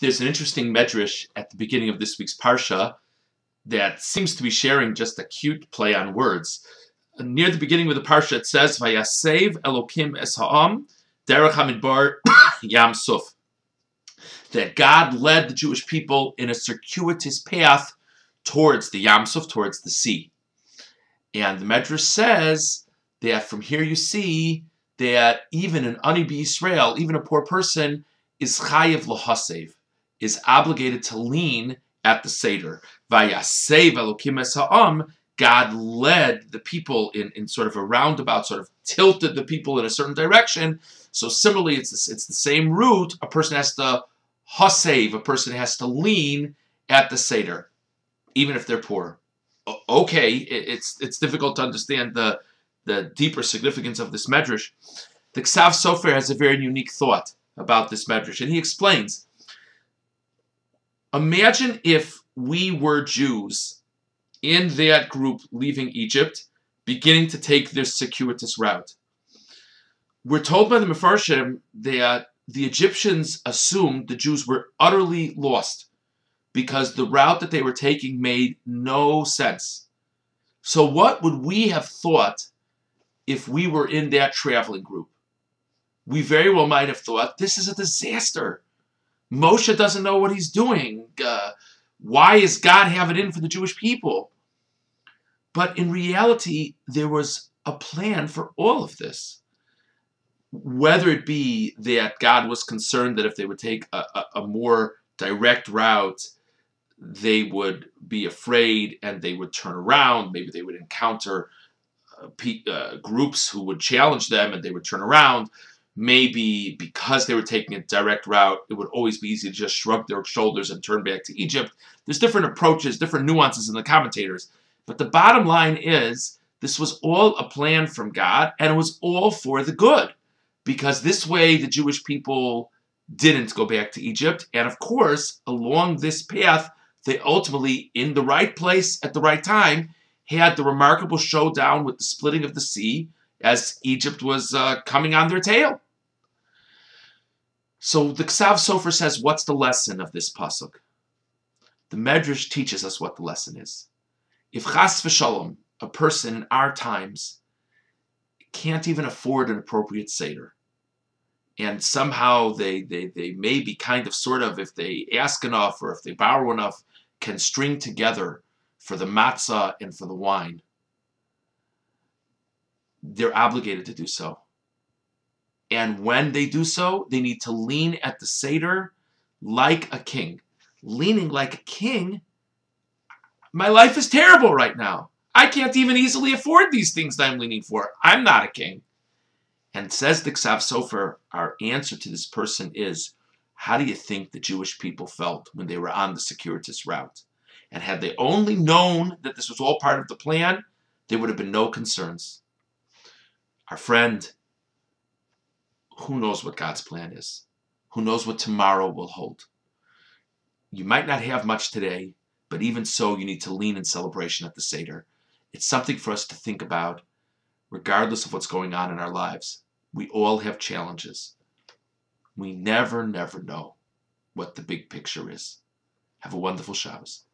There's an interesting medrash at the beginning of this week's parsha that seems to be sharing just a cute play on words. Near the beginning of the parsha, it says, "Vayasev Elokim es ha'am derech hamidbar yam suf." That God led the Jewish people in a circuitous path towards the Yam Suf, towards the sea. And the Medrash says that from here you see that even an Anibi Israel, even a poor person, is chayiv lohasev, is obligated to lean at the Seder. Vayasev God led the people in, in sort of a roundabout, sort of tilted the people in a certain direction. So similarly, it's the, it's the same route. A person has to hasev, a person has to lean at the Seder, even if they're poor. Okay, it's it's difficult to understand the the deeper significance of this medrash. The Ksav Sofer has a very unique thought about this medrash, and he explains. Imagine if we were Jews in that group leaving Egypt, beginning to take this circuitous route. We're told by the Mefarshim that the Egyptians assumed the Jews were utterly lost because the route that they were taking made no sense. So, what would we have thought if we were in that traveling group? We very well might have thought this is a disaster. Moshe doesn't know what he's doing. Uh, why is God have it in for the Jewish people? But in reality, there was a plan for all of this. Whether it be that God was concerned that if they would take a, a, a more direct route, they would be afraid and they would turn around. Maybe they would encounter uh, uh, groups who would challenge them and they would turn around. Maybe because they were taking a direct route, it would always be easy to just shrug their shoulders and turn back to Egypt. There's different approaches, different nuances in the commentators. But the bottom line is this was all a plan from God and it was all for the good. Because this way the Jewish people didn't go back to Egypt. And of course, along this path, they ultimately, in the right place at the right time, had the remarkable showdown with the splitting of the sea as Egypt was uh, coming on their tail. So the Ksav Sofer says, what's the lesson of this pasuk? The Medrash teaches us what the lesson is. If chas v'shalom, a person in our times, can't even afford an appropriate seder, and somehow they, they, they may be kind of sort of, if they ask enough or if they borrow enough, can string together for the matzah and for the wine, they're obligated to do so. And when they do so, they need to lean at the Seder like a king. Leaning like a king my life is terrible right now. I can't even easily afford these things that I'm leaning for. I'm not a king. And says the Ksav Sofer, our answer to this person is, how do you think the Jewish people felt when they were on the circuitous route? And had they only known that this was all part of the plan, there would have been no concerns. Our friend, who knows what God's plan is? Who knows what tomorrow will hold? You might not have much today, but even so, you need to lean in celebration at the Seder. It's something for us to think about, regardless of what's going on in our lives. We all have challenges. We never, never know what the big picture is. Have a wonderful Shabbos.